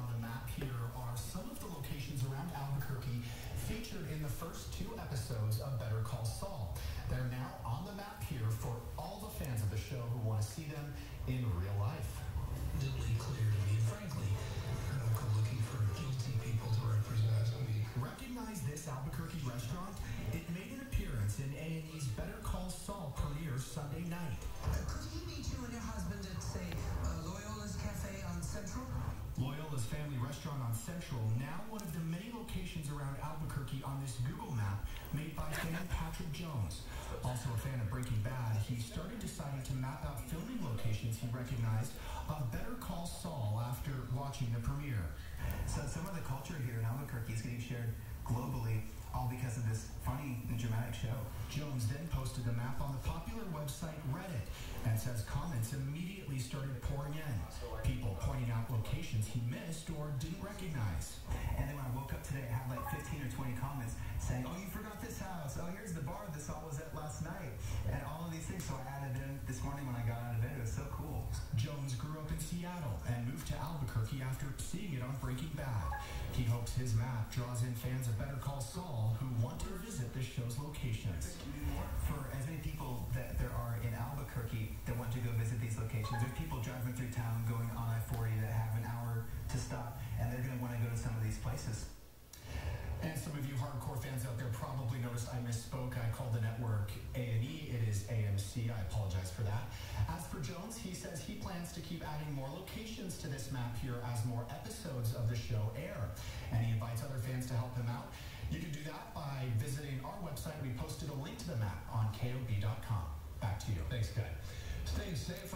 on the map here are some of the locations around Albuquerque featured in the first two episodes of Better Call Saul. They're now on the map here for all the fans of the show who want to see them in real life. Really clear to me, frankly. Uh, I'm looking for guilty people to represent me. Recognize this Albuquerque restaurant? It made an appearance in A&E's Better Call Saul Central, now one of the many locations around Albuquerque on this Google map made by fan Patrick Jones. Also a fan of Breaking Bad, he started deciding to map out filming locations he recognized of Better Call Saul after watching the premiere. So some of the culture here in Albuquerque is getting shared globally, all because of this funny and dramatic show. Jones then posted the map on the popular website Reddit and says comments immediately started pouring in. People pointing out locations he missed or didn't recognize. And then when I woke up today, I had like 15 or 20 comments saying, oh, you forgot this house. Oh, here's the bar this all was at last night. And all of these things. So I added in this morning when I got out of bed. It was so cool. Jones grew up in Seattle and moved to Albuquerque after seeing it on Breaking Bad. He hopes his map draws in fans of Better Call Saul who want to visit the show's locations. For as many people that there are in Albuquerque that want to go visit these locations, there's people driving through town they're going to want to go to some of these places. And some of you hardcore fans out there probably noticed I misspoke. I called the network A&E. It is AMC. I apologize for that. As for Jones, he says he plans to keep adding more locations to this map here as more episodes of the show air. And he invites other fans to help him out. You can do that by visiting our website. We posted a link to the map on KOB.com. Back to you. Thanks, guy. Stay safe.